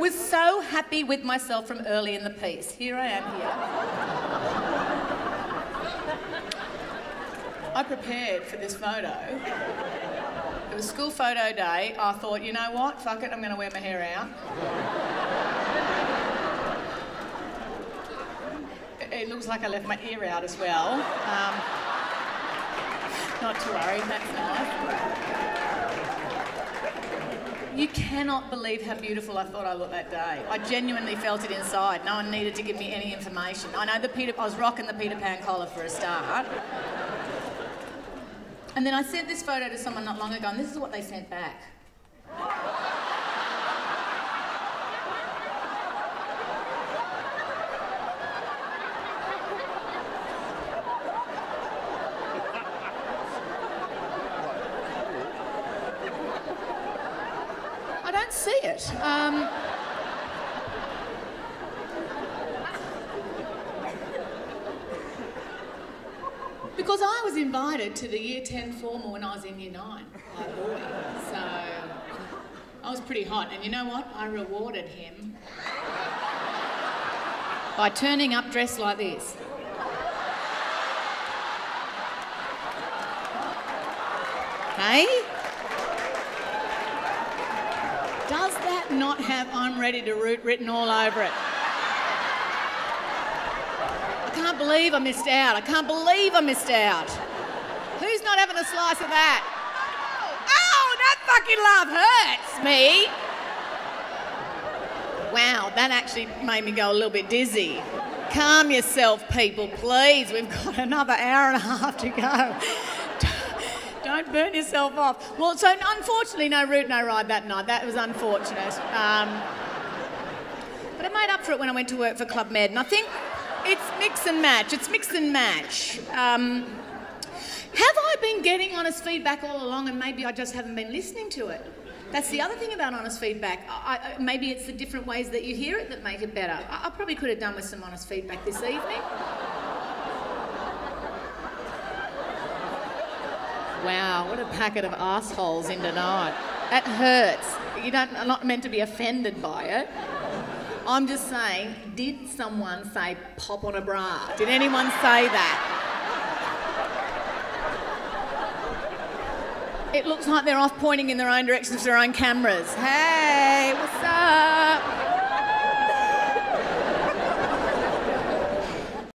was so happy with myself from early in the piece. Here I am here. I prepared for this photo. It was school photo day. I thought, you know what? Fuck it, I'm going to wear my hair out. It looks like I left my ear out as well. Um, not to worry, that's nice. You cannot believe how beautiful I thought I looked that day. I genuinely felt it inside. No one needed to give me any information. I know the Peter, I was rocking the Peter Pan collar for a start. And then I sent this photo to someone not long ago, and this is what they sent back. Don't see it. Um, because I was invited to the year 10 formal when I was in year 9 by boy. So I was pretty hot. And you know what? I rewarded him by turning up dressed like this. Hey? Does that not have I'm ready to root written all over it? I can't believe I missed out. I can't believe I missed out. Who's not having a slice of that? Oh, that fucking love hurts me. Wow, that actually made me go a little bit dizzy. Calm yourself, people, please. We've got another hour and a half to go. Don't burn yourself off. Well, so unfortunately, no route, no ride that night. That was unfortunate. Um, but I made up for it when I went to work for Club Med, and I think it's mix and match. It's mix and match. Um, have I been getting honest feedback all along, and maybe I just haven't been listening to it? That's the other thing about honest feedback. I, I, maybe it's the different ways that you hear it that make it better. I, I probably could have done with some honest feedback this evening. Wow, what a packet of assholes in tonight. That hurts. You don't, I'm not meant to be offended by it. I'm just saying, did someone say pop on a bra? Did anyone say that? It looks like they're off pointing in their own directions with their own cameras. Hey, what's up?